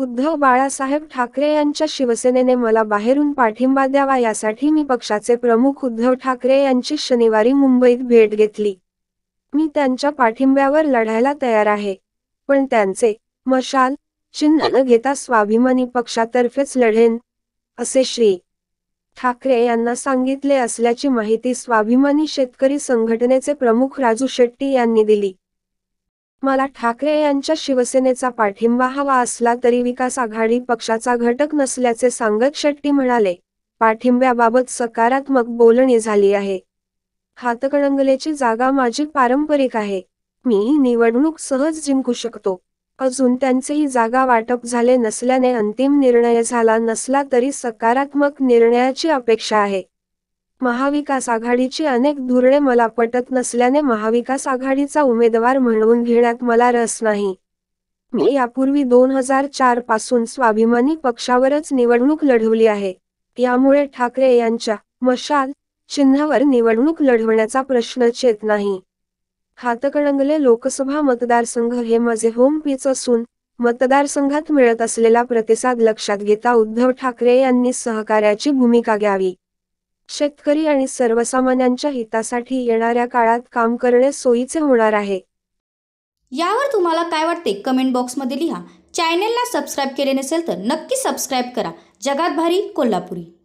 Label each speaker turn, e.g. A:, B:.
A: उद्धव बाळासाहेब ठाकरे यांच्या शिवसेनेने मला बाहेरून पाठिंबा द्यावा यासाठी मी पक्षाचे प्रमुख उद्धव ठाकरे यांची शनिवारी मुंबईत भेट घेतली. मी त्यांच्या पाठिंब्यावर लढायला तयार आहे. पण त्यांचे मशाल चिन्ह न घेता स्वाभिमानी पक्षातर्फेच लढेन असे श्री. ठाकरे यांना सांगितले असल्याची माहिती स्वाभिमानी शेतकरी संघटनेचे प्रमुख राजू शेट्टी यांनी दिली. मला ठाकरे यांच्या शिवसेनेचा पाठिंबा हवा असला तरी विकास आघाडी पक्षाचा घटक नसल्याचे सांगत शेट्टी म्हणाले पाठिंब्याबाबत सकारात्मक बोलणी झाली आहे. हातकणंगलेची जागा माझी पारंपरिक आहे. मी निवडणूक सहज जिंकू शकतो. अजून त्यांचेही जागा वाटप झाले नसल्याने अंतिम निर्णय झाला नसला तरी सकारात्मक निर्णयाची अपेक्षा आहे. महाविकास आघाडीची अनेक धोरणे मला पटत नसल्याने महाविकास आघाडीचा उमेदवार म्हणून घेण्यात मला रस नाही. मी यापूर्वी दोन हजार चारपासून स्वाभिमानी पक्षावरच निवडणूक लढवली आहे. यामुळे ठाकरे यांच्या मशाल चिन्हावर निवडणूक लढवण्याचा प्रश्नच येत नाही. हातकणंगले लोकसभा मतदारसंघ हे माझे होम पीच असून मतदारसंघात मिळत असलेला प्रतिसाद लक्षात घेता उद्धव ठाकरे यांनी सहकार्याची भूमिका घ्यावी. शेतकरी आणि सर्वसामान्यांच्या हितासाठी येणाऱ्या काळात काम करणे सोयीचे होणार आहे.
B: यावर तुम्हाला काय वाटते कमेंट बॉक्समध्ये लिहा. चॅनेलला सबस्क्राईब केले नसेल तर नक्की सबस्क्राईब करा. जगात भारी कोल्हापुरी.